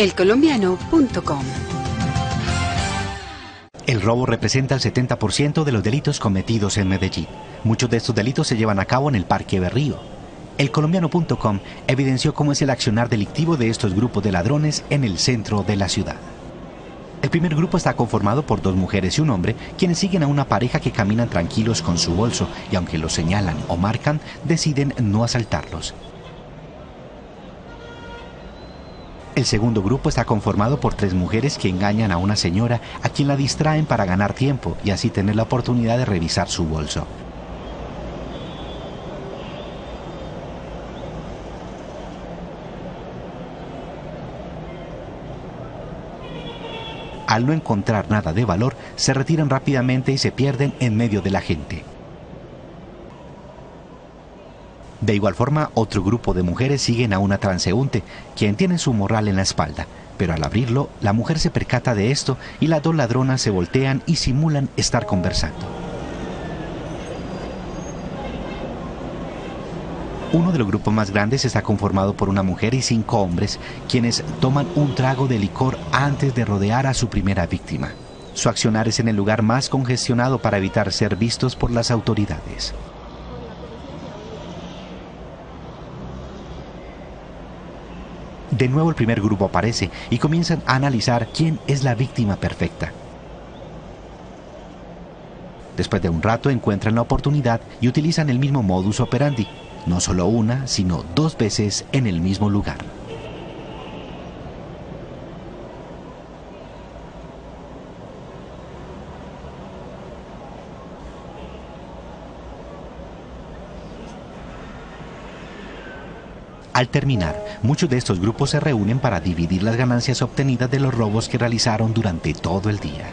elcolombiano.com. El robo representa el 70% de los delitos cometidos en Medellín. Muchos de estos delitos se llevan a cabo en el Parque Berrío. Elcolombiano.com evidenció cómo es el accionar delictivo de estos grupos de ladrones en el centro de la ciudad. El primer grupo está conformado por dos mujeres y un hombre, quienes siguen a una pareja que caminan tranquilos con su bolso y aunque los señalan o marcan, deciden no asaltarlos. El segundo grupo está conformado por tres mujeres que engañan a una señora a quien la distraen para ganar tiempo y así tener la oportunidad de revisar su bolso. Al no encontrar nada de valor, se retiran rápidamente y se pierden en medio de la gente. De igual forma, otro grupo de mujeres siguen a una transeúnte, quien tiene su morral en la espalda, pero al abrirlo, la mujer se percata de esto y las dos ladronas se voltean y simulan estar conversando. Uno de los grupos más grandes está conformado por una mujer y cinco hombres, quienes toman un trago de licor antes de rodear a su primera víctima. Su accionar es en el lugar más congestionado para evitar ser vistos por las autoridades. De nuevo el primer grupo aparece y comienzan a analizar quién es la víctima perfecta. Después de un rato encuentran la oportunidad y utilizan el mismo modus operandi, no solo una, sino dos veces en el mismo lugar. Al terminar, muchos de estos grupos se reúnen para dividir las ganancias obtenidas de los robos que realizaron durante todo el día.